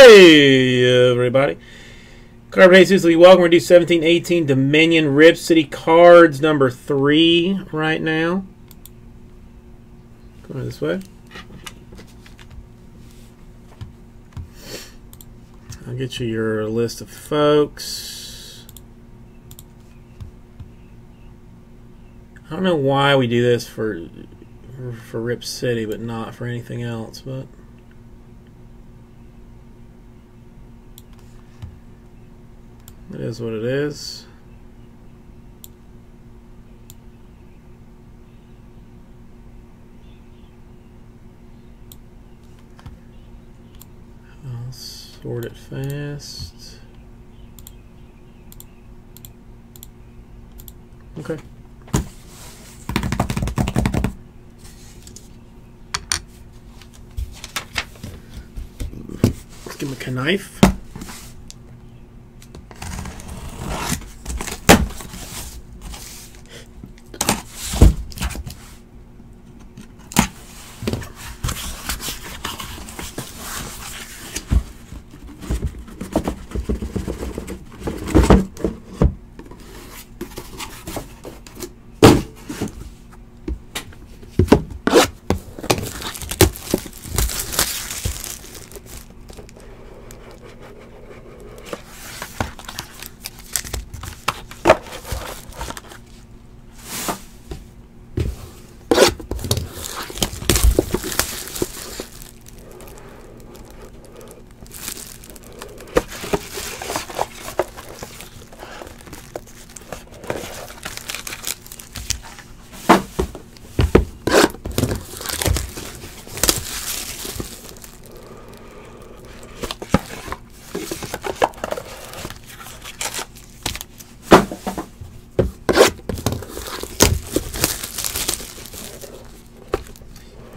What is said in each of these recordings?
Hey, everybody. Carbon Jesus, welcome. We're do 1718 Dominion Rip City Cards number three right now. Going this way. I'll get you your list of folks. I don't know why we do this for for Rip City, but not for anything else. But it is what it is. I'll sort it fast. Okay. Let's give him a knife.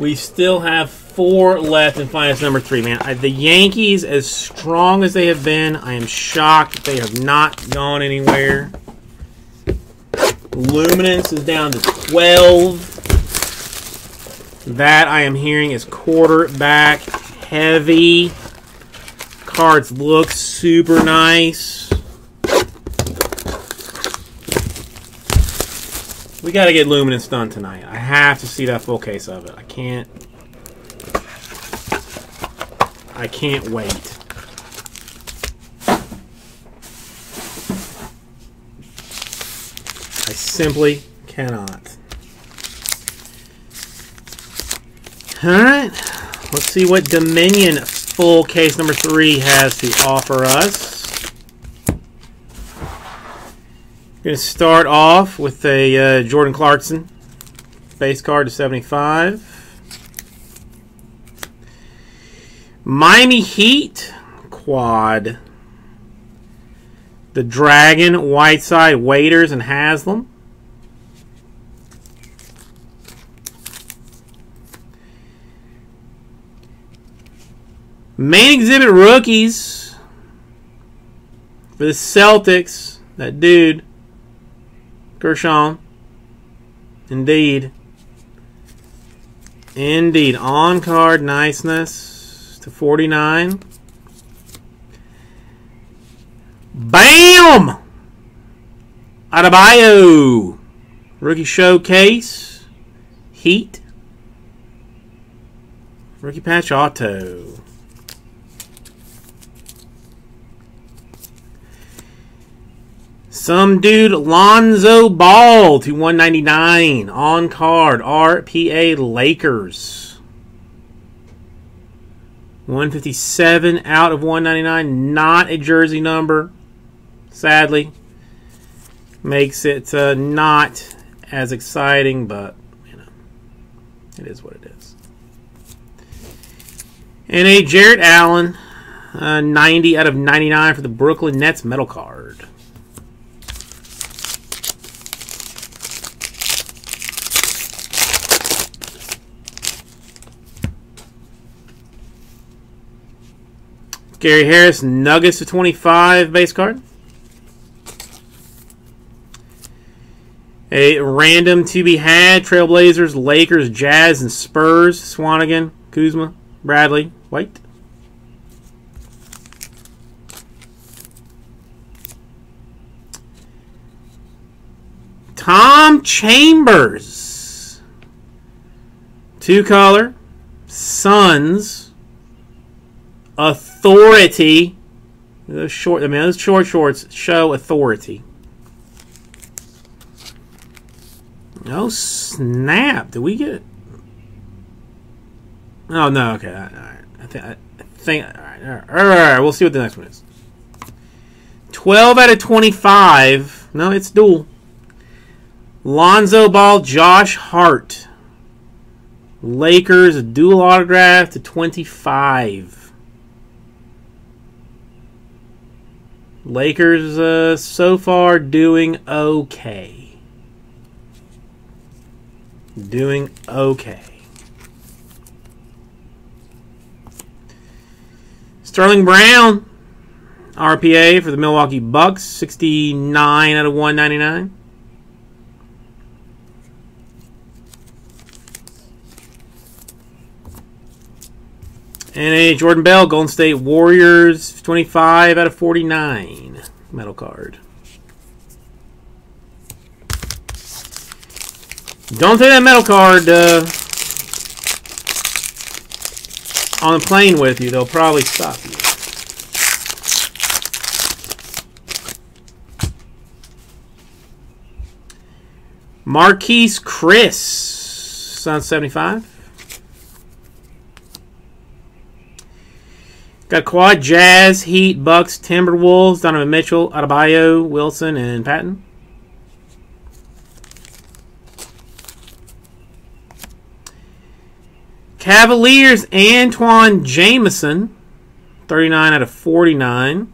We still have four left in finance number three, man. I, the Yankees, as strong as they have been, I am shocked they have not gone anywhere. Luminance is down to 12. That I am hearing is quarterback heavy. Cards look super nice. We got to get Luminance done tonight. I have to see that full case of it. I can't. I can't wait. I simply cannot. Alright. Let's see what Dominion full case number three has to offer us. Going to start off with a uh, Jordan Clarkson base card to 75. Miami Heat quad. The Dragon, Whiteside, Waiters, and Haslem. Main exhibit rookies for the Celtics. That dude. Guerschon. Indeed. Indeed. On card niceness to 49. Bam! Adebayo. Rookie showcase. Heat. Rookie patch auto. Some dude Lonzo Ball to 199 on card RPA Lakers. 157 out of 199, not a jersey number. Sadly, makes it uh, not as exciting, but you know, it is what it is. And a Jarrett Allen, uh, 90 out of 99 for the Brooklyn Nets metal card. Gary Harris, Nuggets to 25 base card. A random to be had, Trailblazers, Lakers, Jazz, and Spurs. Swanigan, Kuzma, Bradley, White. Tom Chambers. Two color. Suns. Authority. Those short, I mean, those short shorts show authority. Oh snap! Did we get? Oh no. Okay. All right. I think. I think. All right. All right. All right. All right. We'll see what the next one is. Twelve out of twenty-five. No, it's dual. Lonzo Ball, Josh Hart. Lakers dual autograph to twenty-five. Lakers uh, so far doing okay. Doing okay. Sterling Brown, RPA for the Milwaukee Bucks, 69 out of 199. And a Jordan Bell, Golden State Warriors, 25 out of 49. Metal card. Don't take that metal card uh, on the plane with you. They'll probably stop you. Marquese Chriss, Sun 75. Got quad Jazz, Heat, Bucks, Timberwolves, Donovan Mitchell, Adebayo, Wilson, and Patton. Cavaliers, Antawn Jamison, 39 out of 49.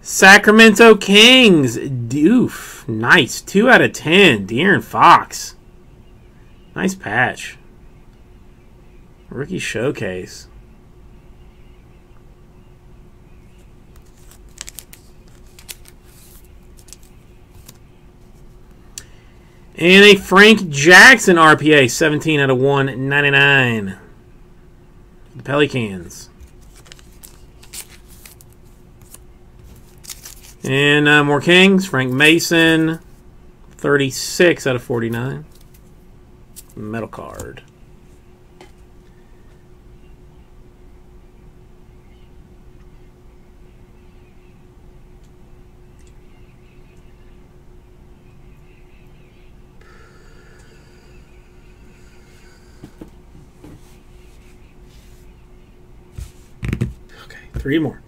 Sacramento Kings, Doof, nice, 2 out of 10. De'Aaron Fox, nice patch. Rookie showcase. And a Frank Jackson RPA, 17 out of 199. The Pelicans. And uh, more Kings. Frank Mason, 36 out of 49. Metal card. Okay, three more.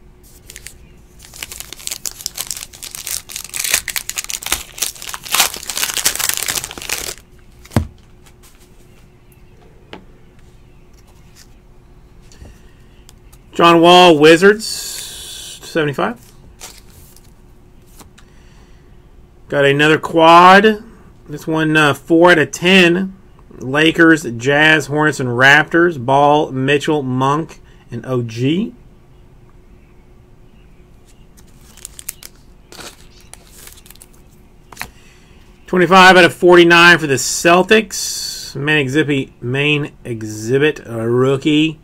John Wall, Wizards, 75. Got another quad. This one, uh, 4 out of 10. Lakers, Jazz, Hornets, and Raptors. Ball, Mitchell, Monk, and OG. Twenty-five out of forty-nine for the Celtics. Main exhibit, main exhibit, rookie.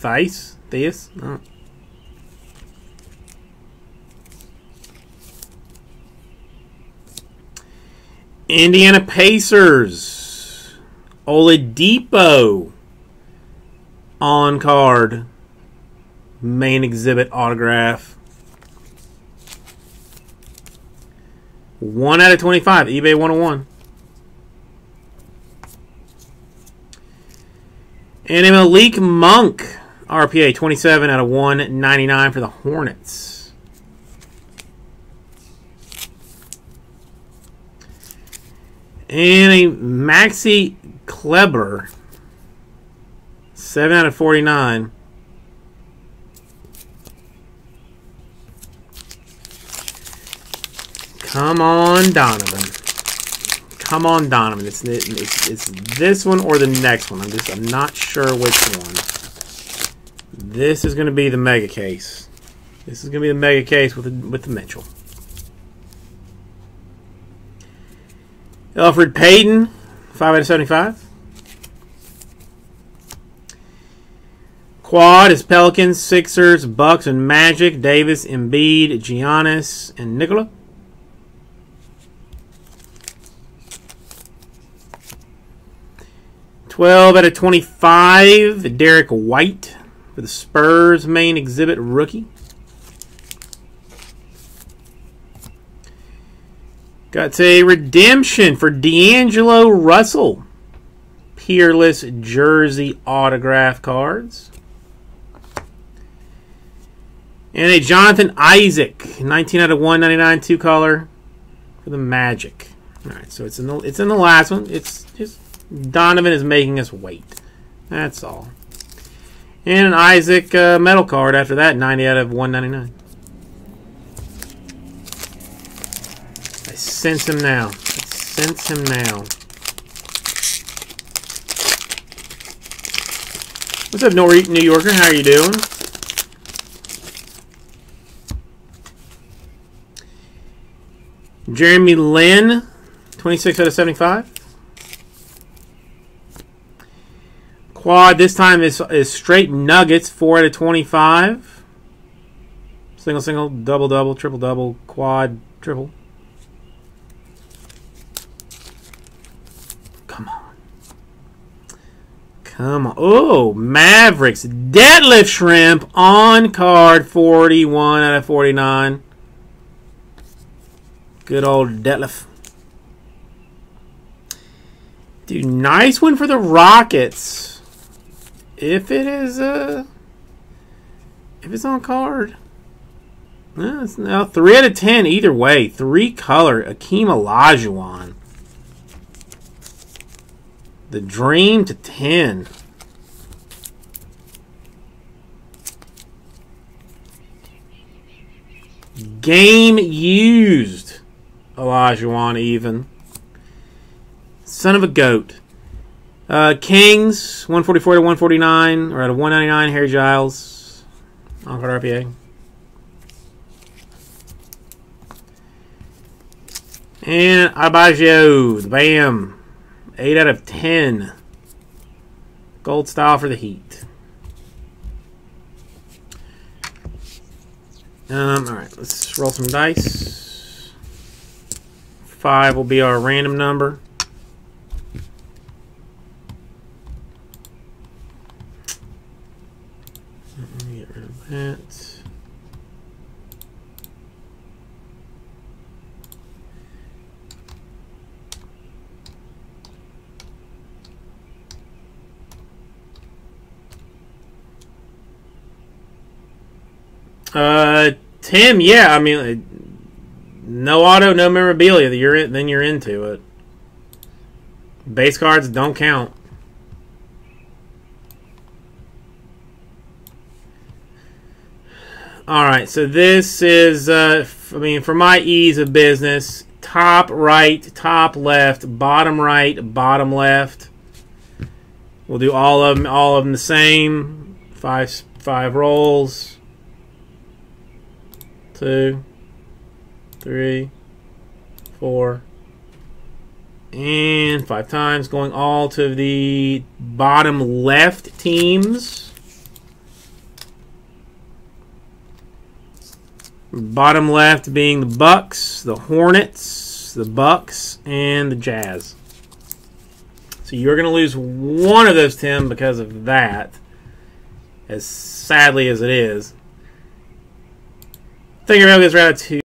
Thice, This? Indiana Pacers. Oladipo on card. Main exhibit autograph. 1 out of 25. eBay 101. And a Malik Monk. RPA 27 out of 199 for the Hornets. And a Maxi Kleber. 7 out of 49. Come on, Donovan. Come on, Donovan. It's, it's, it's this one or the next one. I'm just I'm not sure which one. This is going to be the mega case. This is going to be the mega case with the, with the Mitchell. Elfrid Payton, 5 out of 75. Quad is Pelicans, Sixers, Bucks, and Magic. Davis, Embiid, Giannis, and Nikola. Twelve out of twenty-five. Derrick White for the Spurs main exhibit rookie. Got a redemption for D'Angelo Russell. Peerless jersey autograph cards. And a Jonathan Isaac, 19 out of 199, two color for the Magic. All right, so it's in the it's in the last one. It's just Donovan is making us wait. That's all. And an Isaac uh, metal card after that, 90 out of 199. I sense him now. I sense him now. What's up, New Yorker? How are you doing? Jeremy Lin, 26 out of 75. Quad this time is, is straight nuggets, 4 out of 25. Single, single, double, double, triple, double, quad, triple. Come on. Come on. Oh, Mavericks. Detlef Schrempf on card 41 out of 49. Good old Detlef. Dude, nice one for the Rockets. If it is, uh, if it's on card. Uh, it's now 3 out of 10 either way. Three color. Akeem Olajuwon. The Dream to 10. Game used. Olajuwon even. Son of a goat. Uh, Kings, 144 to 149, or out of 199, Harry Giles. On card RPA. And Adebayo, bam. 8 out of 10. Gold style for the Heat. Um, alright, let's roll some dice. 5 will be our random number. Let me get rid of that. Uh, Tim, yeah, I mean, no auto, no memorabilia. You're in, then you're into it. Base cards don't count. All right, so this is, uh, I mean, for my ease of business, top right, top left, bottom right, bottom left. We'll do all of them, all of them the same. Five, five rolls. Two three, four, and five times. Going all to the bottom left teams. Bottom left being the Bucks, the Hornets, the Bucks, and the Jazz. So you're going to lose one of those, Tim, because of that. As sadly as it is. Thank you much, round two.